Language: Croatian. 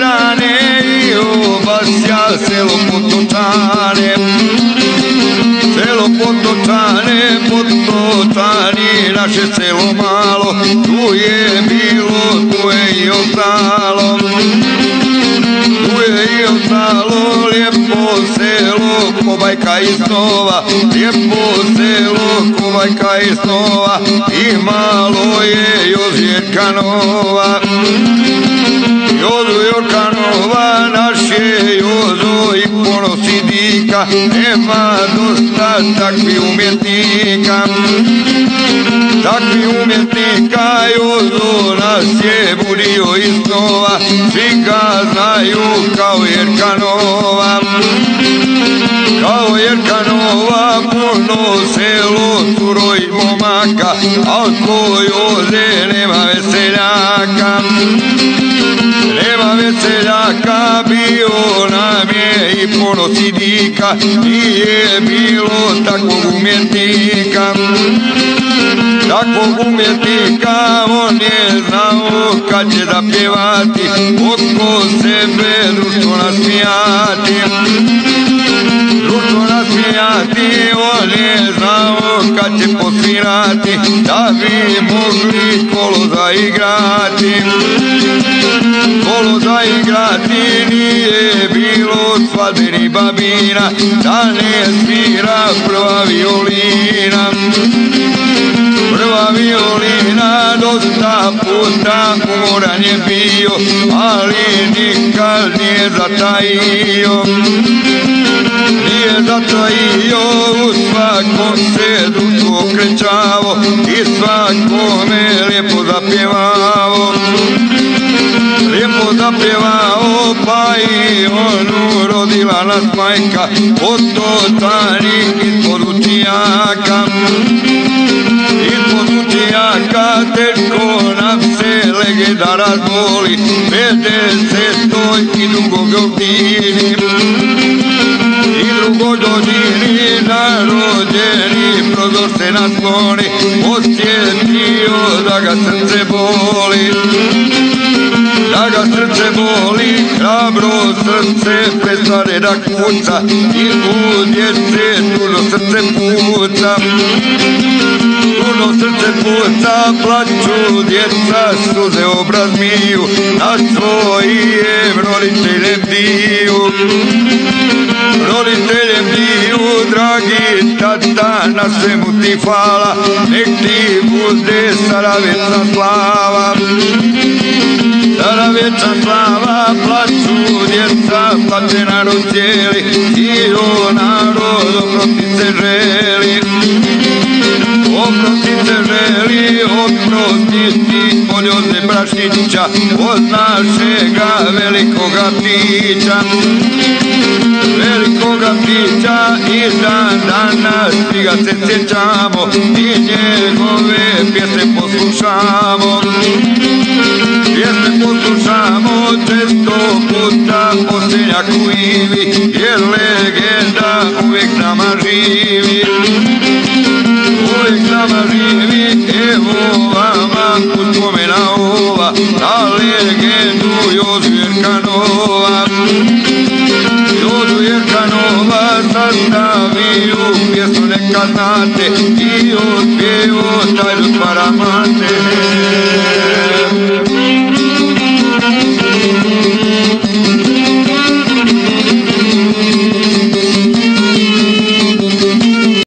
strane i vas ja selo pototane Selo pototane, pototani naše selo malo Tu je bilo, tu je i ostalo. Tu je i ostalo lijepo selo Kobajka i snova. Lijepo selo Kobajka i snova I malo je još vjerka nova. Dika, nema dosta takvih umjetnika. Takvi umjetnika Jozo nas je budio iz snova, svi ga znaju kao Jerkanova. Kao Jerkanova puno selo suroj momaka, al ko Joze nema veseljaka. Nema veseljaka, bio i ponosi dika, nije bilo takvog umjetnika. Takvog umjetnika on je znao kad će zapjevati, oko sebe društvo nasmijati. Društvo nasmijati, on je znao kad će posvirati, da bi mogli kolo zaigrati. Kolo zaigrati nije bilo svadbe ni babina, da ne svira prva violina. Prva violina dosta puta umoran je bio, ali nikad nije zatajio. Nije zatajio, u svakom se društvo krećavo i svakome lijepo zapjevao. Lijepo zapjevao, pa i onu rodila nas majka, od totanih ispod učijaka. Ispod učijaka teško nam se lege da razboli, pedesetoj i drugog godini. I drugoj godini narođeni prozor se nasloni, osjetio da ga srce boli. Da ga srce boli, hrabro srce prestane da kuca i u djece tužno srce puca. Tužno srce puca, plaću djeca, suze obraz miju, na svojim roditeljem diju. Roditeljem diju, dragi tata, na svemu ti hvala, nek ti bude stara večna slava. Stara večna slava, plaću djeca, plaće narod cijeli, i o narod oprosti se želi. Oprosti se želi, oprostiti od Joze Brašnića, našega velikoga pića. Velikoga pića i dan danas svi ga se sjećamo i njegove pjesme poslušamo. Pjesme poslušamo često puta posljednjak u Ivi, jer coronavirus, pienso en para.